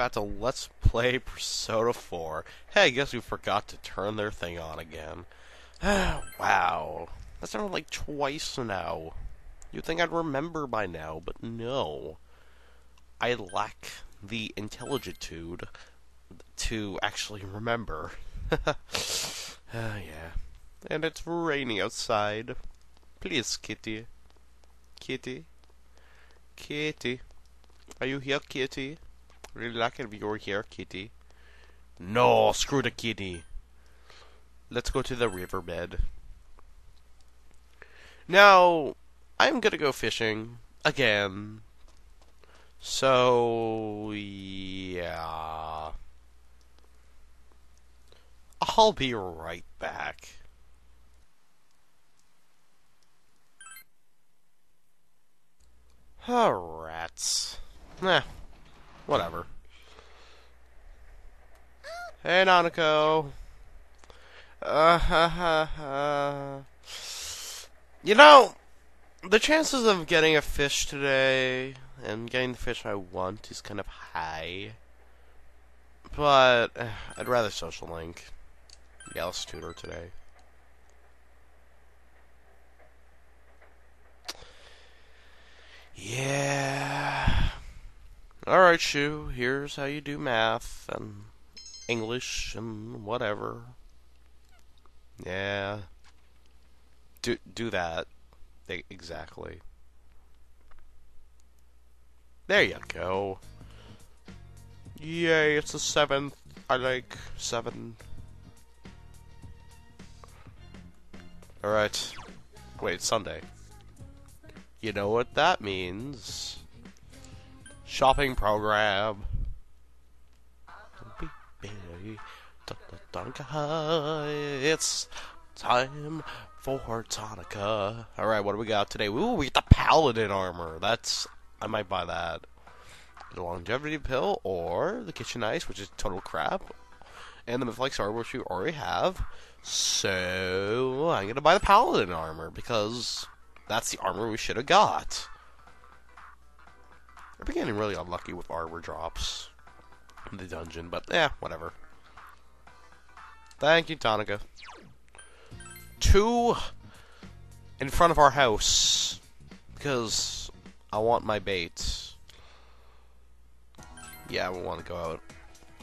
back to Let's Play Persona 4. Hey, guess we forgot to turn their thing on again? wow. That's happened like twice now. You'd think I'd remember by now, but no. I lack the intelligitude to actually remember. uh, yeah. And it's raining outside. Please, kitty. Kitty. Kitty. Are you here, kitty? Really if you were here, kitty. No, screw the kitty. Let's go to the riverbed. Now, I'm gonna go fishing again. So, yeah. I'll be right back. Oh, rats. Nah, whatever. Hey, Nanako. Uh, ha, ha, ha. You know, the chances of getting a fish today and getting the fish I want is kind of high. But uh, I'd rather social link. Yeah, let's tutor today. Yeah. Alright, Shu, here's how you do math and English and whatever. Yeah. Do do that. Exactly. There you go. Yay, it's the seventh. I like seven. Alright. Wait, Sunday. You know what that means. Shopping program. It's time for Tanaka. Alright, what do we got today? Ooh, we get the Paladin armor. That's... I might buy that. The longevity pill, or the kitchen ice, which is total crap. And the Mythlight armor, which we already have. So, I'm gonna buy the Paladin armor, because that's the armor we should have got. I've been getting really unlucky with armor drops in the dungeon, but yeah, whatever. Thank you, Tanaka. Two in front of our house because I want my bait. Yeah, we want to go out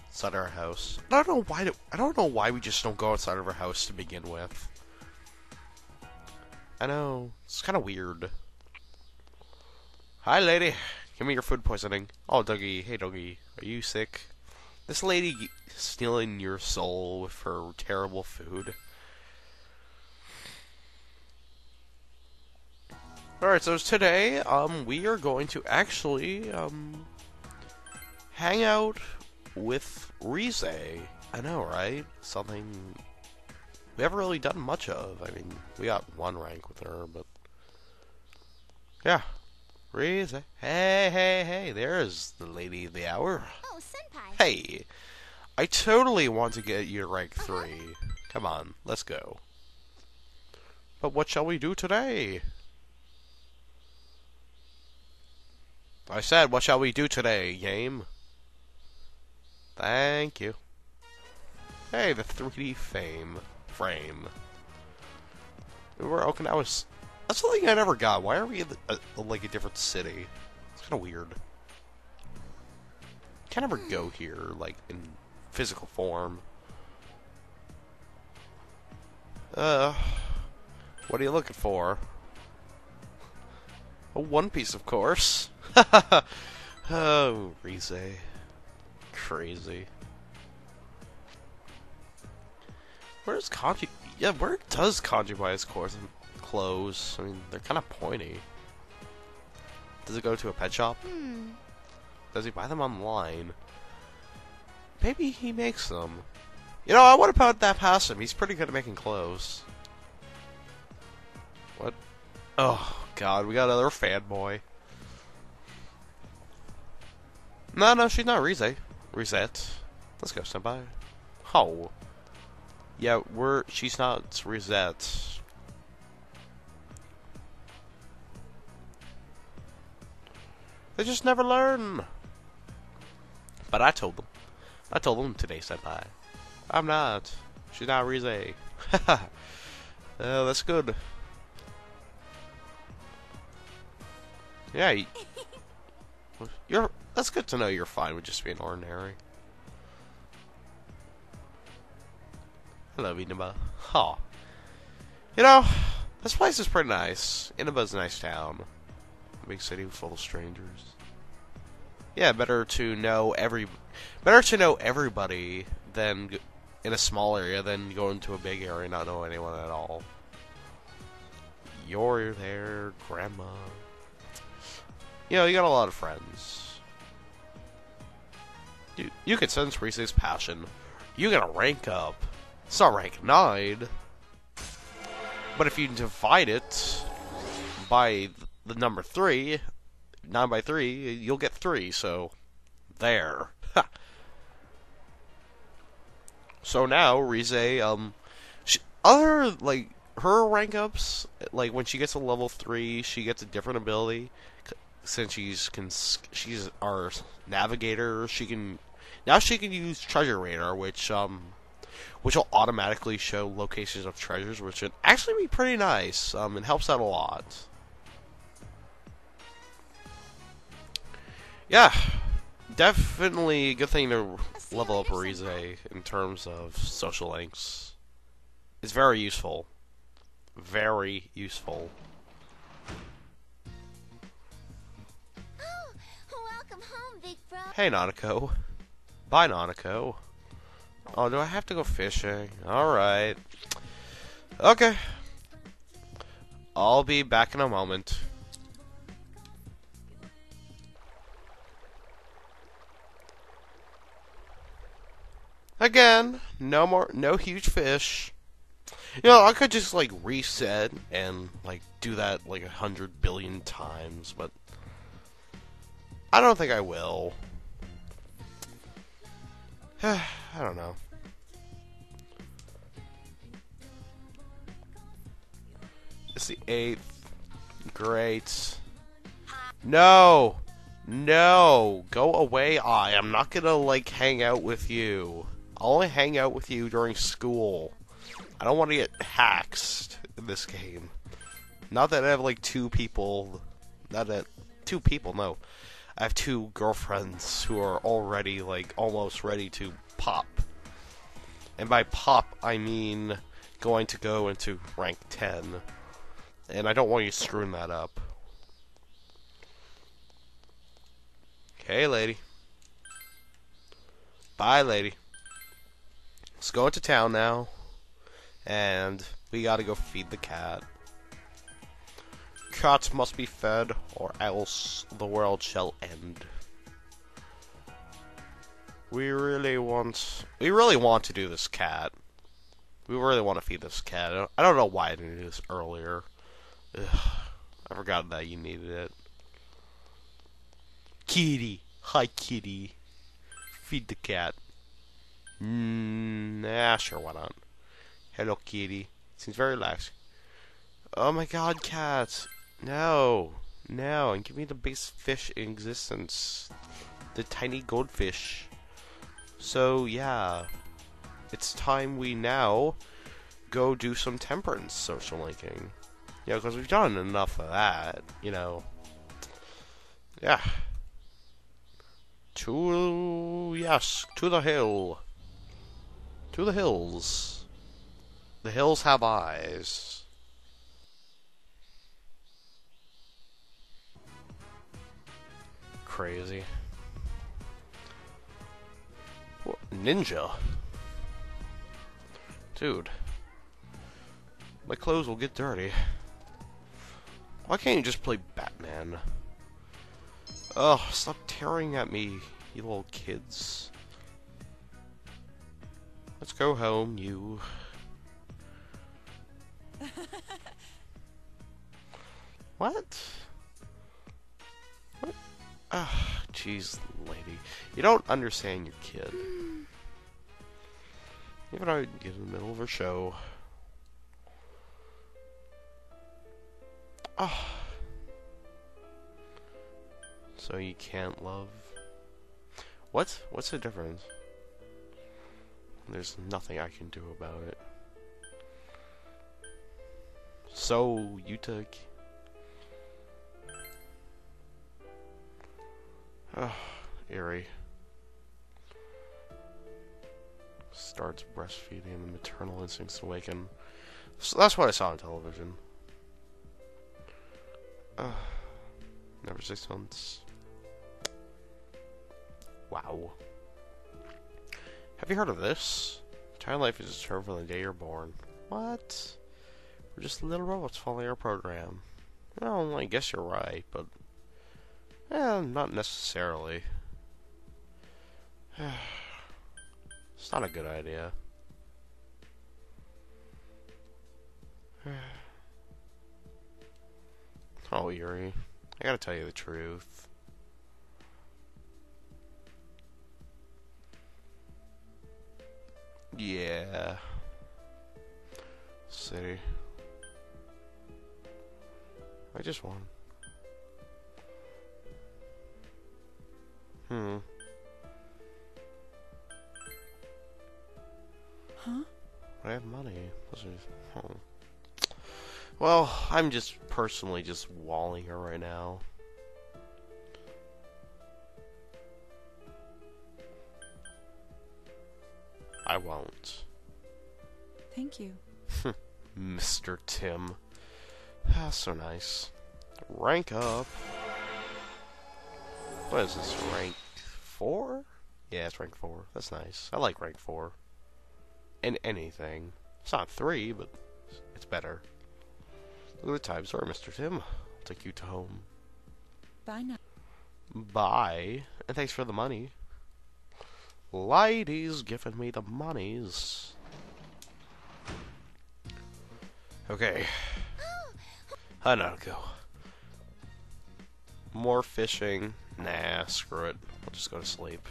outside our house. I don't know why. Do, I don't know why we just don't go outside of our house to begin with. I know. It's kind of weird. Hi, lady. Give me your food poisoning. Oh, Dougie. Hey, Dougie. Are you sick? This lady stealing your soul with her terrible food. Alright, so today, um, we are going to actually, um, hang out with Rise. I know, right? Something we haven't really done much of. I mean, we got one rank with her, but yeah. Hey, hey, hey! There's the lady of the hour. Oh, senpai. Hey, I totally want to get you to rank uh-huh. three. Come on, let's go. But what shall we do today? I said, what shall we do today, game? Thank you. Hey, the 3D fame frame. We're Okinawa. That's something I never got. Why are we in the, uh, like a different city? It's kind of weird. Can't ever go here like in physical form. Uh, what are you looking for? A One Piece, of course. oh, Rise. Crazy. Where's Kanji? Yeah, where does Kanji buy his clothes? Clothes. I mean, they're kind of pointy. Does it go to a pet shop? Hmm. Does he buy them online? Maybe he makes them. You know, I would have put that past him. He's pretty good at making clothes. What? Oh, God, we got another fanboy. No, no, she's not Rise. Reset. Let's go, Senpai. Oh. Yeah, we're... She's not Reset. They just never learn. But I told them. I told them today, Senpai. I'm not. She's not Rise. oh, that's good. Yeah, you, you're. That's good to know you're fine with just being ordinary. Hello, Inaba. Huh. You know, this place is pretty nice. Inaba's a nice town. Big city full of strangers. Yeah, better to know every, better to know everybody than in a small area than go into a big area and not know anyone at all. You're there, Grandma. You know, you got a lot of friends. You, you can sense Rise's passion. You gotta rank up. It's not rank 9. But if you divide it by the number 3, 9 by 3, you'll get 3, so there. so now, Rise, um, she, other, like, her rank ups, like, when she gets a level 3, she gets a different ability. Since she's, can, she's our navigator, she can, now she can use Treasure Radar, which, um, which will automatically show locations of treasures, which would actually be pretty nice. Um, it helps out a lot. Yeah, definitely a good thing to level up Rise in terms of social links. It's very useful. Very useful. Oh, welcome home, big bro. Hey, Nanako. Bye, Nanako. Oh, do I have to go fishing? Alright. Okay. I'll be back in a moment. Again, no more, no huge fish. You know, I could just like reset and like do that like a hundred billion times, but I don't think I will. I don't know. It's the eighth. Great. No! No! Go away, I. I'm not gonna, like, hang out with you. I'll only hang out with you during school. I don't want to get hacked in this game. Not that I have, like, two people. Not that. Two people, no. I have two girlfriends who are already, like, almost ready to pop. And by pop, I mean going to go into rank 10. And I don't want you screwing that up. Okay, lady. Bye, lady. Let's go into town now. And we gotta go feed the cat. Cats must be fed, or else the world shall end. We really want... We really want to do this cat. We really want to feed this cat. I don't know why I didn't do this earlier. Ugh, I forgot that you needed it. Kitty. Hi, kitty. Feed the cat. Mm, nah, sure, why not? Hello, kitty. Seems very relaxed. Oh my god, cat. No. No, and give me the biggest fish in existence. The tiny goldfish. So, yeah. It's time we now go do some temperance social linking. Know, because we've done enough of that, you know. Yeah. To, yes, to the hill. To the hills. The hills have eyes. Crazy. Ninja? Dude. My clothes will get dirty. Why can't you just play Batman? Oh, stop tearing at me, you little kids. Go home, you. what? What? Ah, jeez, lady. You don't understand your kid. Even though get in the middle of a show. Oh. So you can't love? What? What's the difference? There's nothing I can do about it. So, you took... Ugh, eerie. Starts breastfeeding and maternal instincts awaken. So that's what I saw on television. Uh, never six months. Wow. Have you heard of this? Child life is determined from the day you're born. What? We're just little robots following our program. Well, I guess you're right, but... Eh, not necessarily. it's not a good idea. oh, Yuri. I gotta tell you the truth. Yeah. City. I just won. Hmm. Huh? I have money. Oh. Well, I'm just personally just walling her right now. Thank you. Mr. Tim. Ah, so nice. Rank up. What is this, rank 4? Yeah, it's rank 4. That's nice. I like rank 4. In anything. It's not 3, but it's better. Look at the time. Sorry, Mr. Tim. I'll take you to home. Bye now. Bye. And thanks for the money. Ladies giving me the monies. Okay. I know to go. More fishing. Nah, screw it. I'll just go to sleep.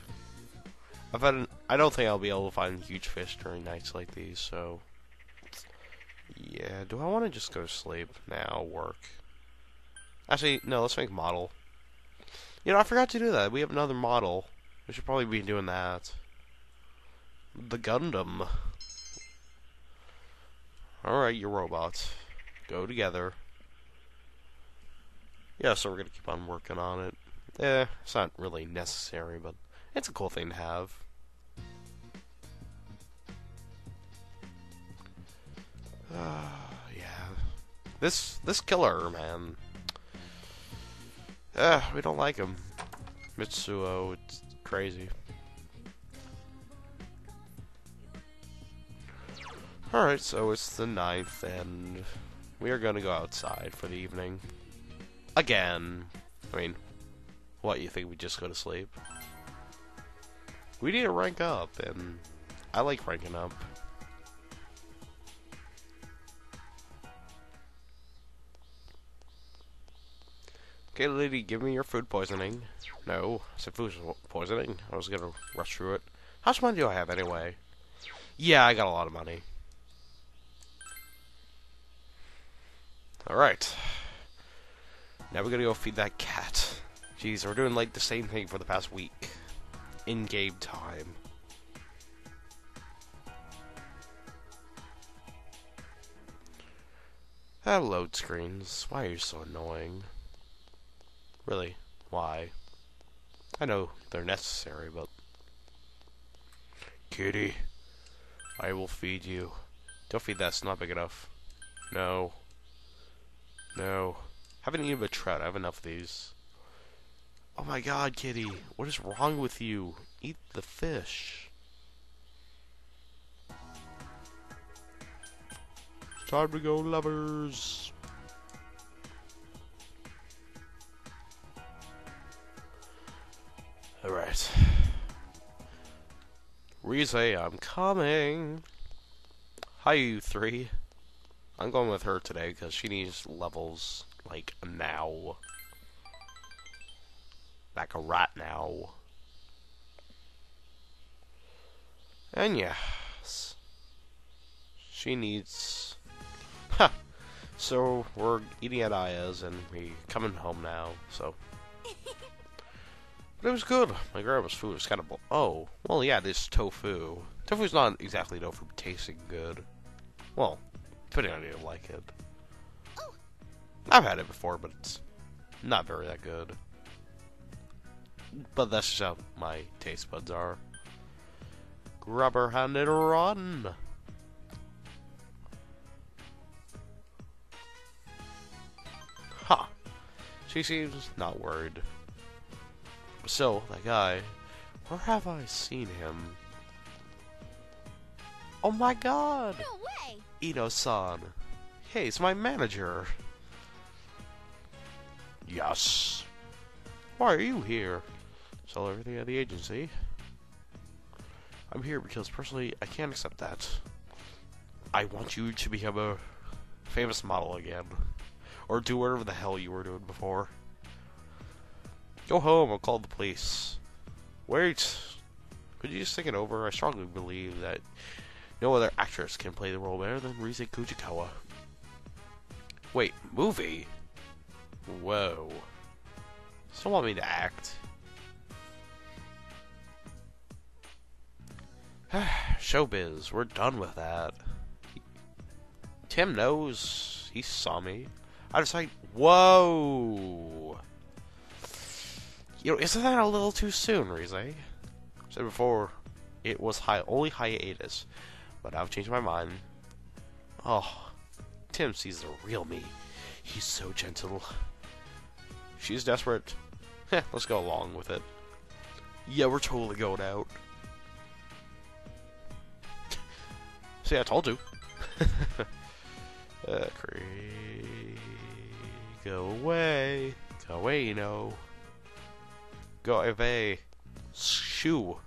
I've had an, I don't think I'll be able to find huge fish during nights like these, so... Yeah, do I want to just go to sleep? Now, work. Actually, no, let's make model. You know, I forgot to do that. We have another model. We should probably be doing that. The Gundam. Alright, you robots. Go together. Yeah, so we're gonna keep on working on it. Eh, it's not really necessary, but it's a cool thing to have. Uh, yeah. This this killer, man. Uh, we don't like him. Mitsuo, it's crazy. Alright, so it's the ninth, and we are gonna go outside for the evening. Again. I mean, what, you think we just go to sleep? We need to rank up, and I like ranking up. Okay, lady, give me your food poisoning. No, I said food poisoning. I was gonna rush through it. How much money do I have anyway? Yeah, I got a lot of money. Alright. Now we're gonna go feed that cat. Jeez, we're doing like the same thing for the past week. In-game time. Ah, load screens. Why are you so annoying? Really, why? I know they're necessary, but... Kitty, I will feed you. Don't feed that, it's not big enough. No. No. Haven't eaten a trout, I have enough of these. Oh my god, kitty, what is wrong with you? Eat the fish. Time to go, lovers. Alright. Rise, I'm coming. Hi, you three. I'm going with her today because she needs levels, like, now. Like a rat now. And yes. She needs... Ha! So, we're eating at Aiya's and we're coming home now, so... But it was good. My grandma's food was kind of. Oh, well, yeah, this tofu. Tofu's not exactly known for tasting good. Well, depending on how you like it. Oh. I've had it before, but it's not very that good. But that's just how my taste buds are. Grubber handed run. Ha! She seems not worried. So, that guy, where have I seen him? Oh my god! No way! Ino-san. Hey, it's my manager. Yes. Why are you here? Sell everything at the agency. I'm here because personally I can't accept that. I want you to become a famous model again. Or do whatever the hell you were doing before. Go home, I'll call the police. Wait. Could you just think it over? I strongly believe that no other actress can play the role better than Rise Kujikawa. Wait, movie? Whoa. Still want me to act? Showbiz, we're done with that. Tim knows. He saw me. I just like, whoa. You know, isn't that a little too soon, Rise? Said before, it was hi- only hiatus, but I've changed my mind. Oh, Tim sees the real me. He's so gentle. She's desperate. Heh, let's go along with it. Yeah, we're totally going out. See, I told you. uh, go away. Go away, you know. Go away. Shoo.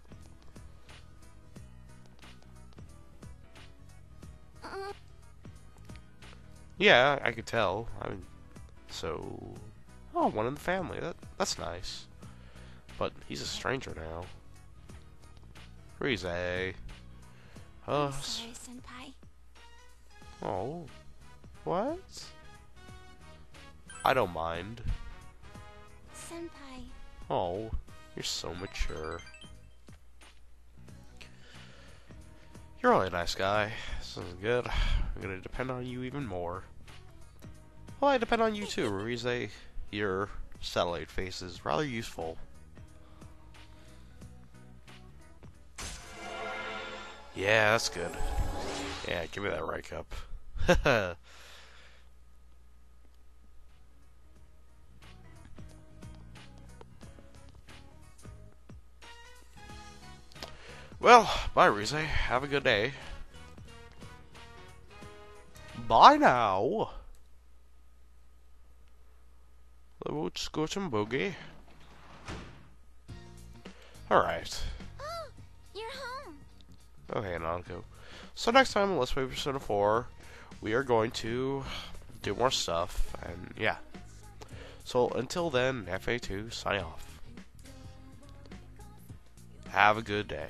Yeah, I could tell. I mean, so, oh, one in the family. That that's nice. But he's a stranger now. Rise. Uh, s- sorry, Senpai. oh, what? I don't mind. Senpai. Oh, you're so mature. You're really a nice guy. This is good. I'm gonna depend on you even more. Well, I depend on you too, Rise. Your satellite face is rather useful. Yeah, that's good. Yeah, give me that right cup. well, bye, Rise. Have a good day. Bye now. Let's go boogie. Alright. Oh, you're home. Oh, okay, Nanako. So next time on Let's Play Persona 4, we are going to do more stuff, and yeah. So until then, FA2, sign off. Have a good day.